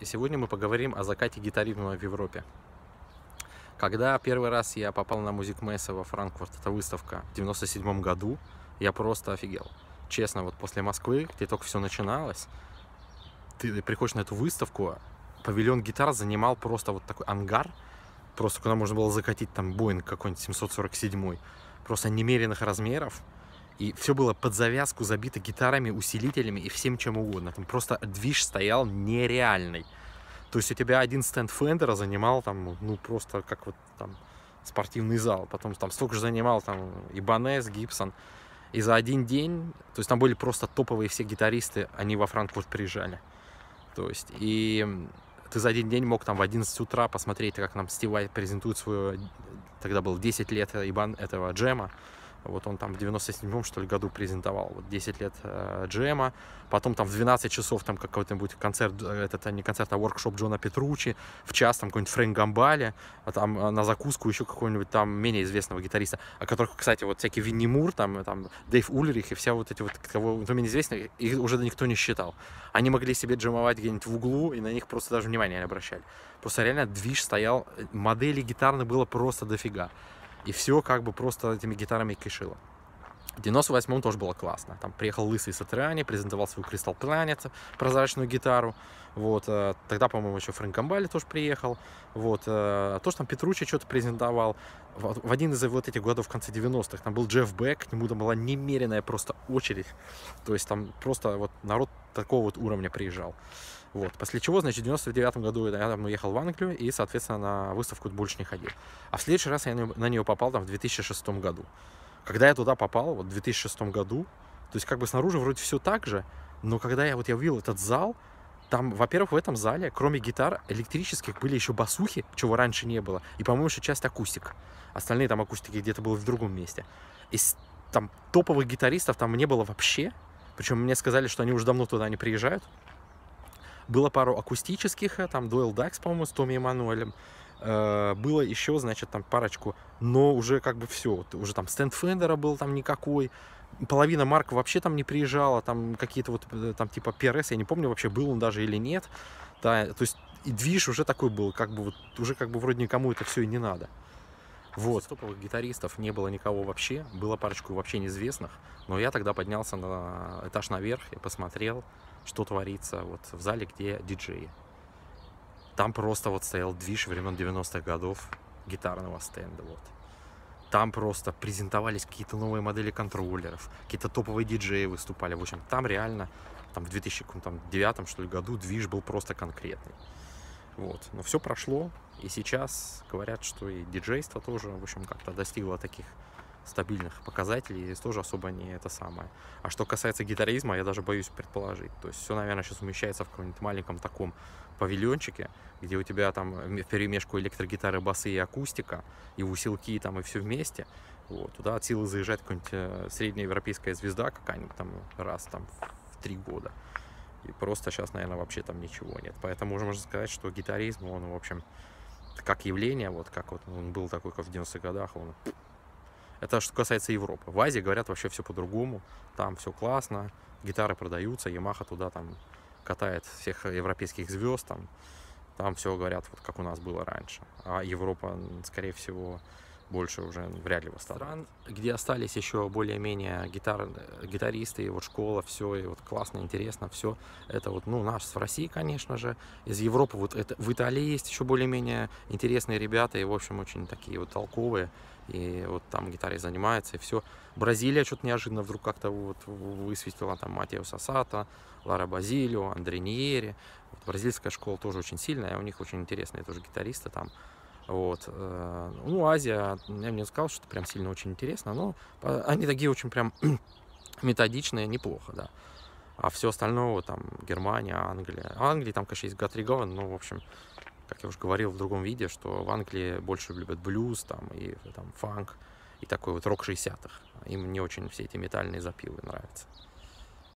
И сегодня мы поговорим о закате гитаризма в Европе. Когда первый раз я попал на Музик Месса во Франкфурт, это выставка в 97 году, я просто офигел. Честно, вот после Москвы, где только все начиналось, ты приходишь на эту выставку, павильон гитар занимал просто вот такой ангар, просто куда можно было закатить там Боинг какой-нибудь 747, просто немеренных размеров, и все было под завязку забито гитарами, усилителями и всем чем угодно. Там просто движ стоял нереальный. То есть у тебя один стенд Фендера занимал там, ну, просто как вот там спортивный зал. Потом там столько же занимал там Ибанес, Гибсон. И за один день, то есть там были просто топовые все гитаристы, они во Франкфурт приезжали. То есть, и ты за один день мог там в 11 утра посмотреть, как нам Стив Вайт презентует свою, тогда был 10 лет Ибан, этого джема, вот он там в 97-м, что ли, году презентовал. Вот 10 лет э, джема. Потом там в 12 часов там какой-нибудь концерт, э, этот не концерт, а воркшоп Джона Петручи. В час там какой-нибудь Фрэнк Гамбали. А там э, на закуску еще какого-нибудь там менее известного гитариста. О которых, кстати, вот всякий Винни Мур, там, там Дэйв Ульрих и вся вот эти вот, кого кто менее известных, их уже никто не считал. Они могли себе джемовать где-нибудь в углу, и на них просто даже внимания не обращали. Просто реально движ стоял, э, моделей гитарных было просто дофига. И все как бы просто этими гитарами кишило. В 98-м тоже было классно. Там приехал Лысый Сатриани, презентовал свою Crystal Planet, прозрачную гитару. Вот. Э, тогда, по-моему, еще Фрэнк Гамбали тоже приехал. Вот. Э, то, что там Петручи что-то презентовал. В один из вот этих годов, в конце 90-х, там был Джефф Бек, к нему там была немеренная просто очередь. То есть там просто вот народ такого вот уровня приезжал. Вот. После чего, значит, в 99 году я там уехал в Англию и, соответственно, на выставку больше не ходил. А в следующий раз я на нее попал там в 2006 году. Когда я туда попал, вот в 2006 году, то есть как бы снаружи вроде все так же, но когда я вот я увидел этот зал, там, во-первых, в этом зале, кроме гитар электрических, были еще басухи, чего раньше не было, и, по-моему, еще часть акустик. Остальные там акустики где-то были в другом месте. И там топовых гитаристов там не было вообще, причем мне сказали, что они уже давно туда не приезжают. Было пару акустических, э, там Дуэл Дакс, по-моему, с Томми Эммануэлем. Э, было еще, значит, там парочку, но уже как бы все. Уже там стенд Фендера был там никакой. Половина Марк вообще там не приезжала, там какие-то вот э, там типа ПРС, я не помню вообще, был он даже или нет. Да, то есть и движ уже такой был, как бы вот, уже как бы вроде никому это все и не надо. Вот. Топовых гитаристов не было никого вообще, было парочку вообще неизвестных, но я тогда поднялся на этаж наверх и посмотрел, что творится вот в зале, где диджеи. Там просто вот стоял движ времен 90-х годов гитарного стенда, вот. Там просто презентовались какие-то новые модели контроллеров, какие-то топовые диджеи выступали. В общем, там реально, там в 2009 что ли, году движ был просто конкретный. Вот. Но все прошло, и сейчас говорят, что и диджейство тоже, в общем, как-то достигло таких стабильных показателей, здесь тоже особо не это самое. А что касается гитаризма, я даже боюсь предположить. То есть все, наверное, сейчас умещается в каком-нибудь маленьком таком павильончике, где у тебя там в перемешку электрогитары, басы и акустика, и усилки там, и все вместе. Вот. Туда от силы заезжает какая-нибудь э, средняя европейская звезда какая-нибудь там раз там в три года. И просто сейчас, наверное, вообще там ничего нет. Поэтому уже можно сказать, что гитаризм, он, в общем, как явление, вот как вот он был такой, как в 90-х годах, он... Это что касается Европы. В Азии говорят вообще все по-другому. Там все классно, гитары продаются, Ямаха туда там катает всех европейских звезд, там, там все говорят, вот как у нас было раньше. А Европа, скорее всего, больше уже вряд ли восстанут. Стран, где остались еще более-менее гитар, гитаристы, и вот школа, все, и вот классно, интересно, все. Это вот, ну, наш в России, конечно же, из Европы, вот это, в Италии есть еще более-менее интересные ребята, и, в общем, очень такие вот толковые, и вот там гитаре занимается, и все. Бразилия что-то неожиданно вдруг как-то вот высветила, там, Матео Сасата, Лара Базилио, Андре Ниери. Вот, бразильская школа тоже очень сильная, у них очень интересные тоже гитаристы там. Вот. Э, ну, Азия, я не сказал, что прям сильно очень интересно, но они такие очень прям методичные, неплохо, да. А все остальное, там, Германия, Англия. В Англии там, конечно, есть Гатригован, но, в общем, как я уже говорил в другом видео, что в Англии больше любят блюз, там, и там, фанк, и такой вот рок 60-х. Им не очень все эти метальные запилы нравятся.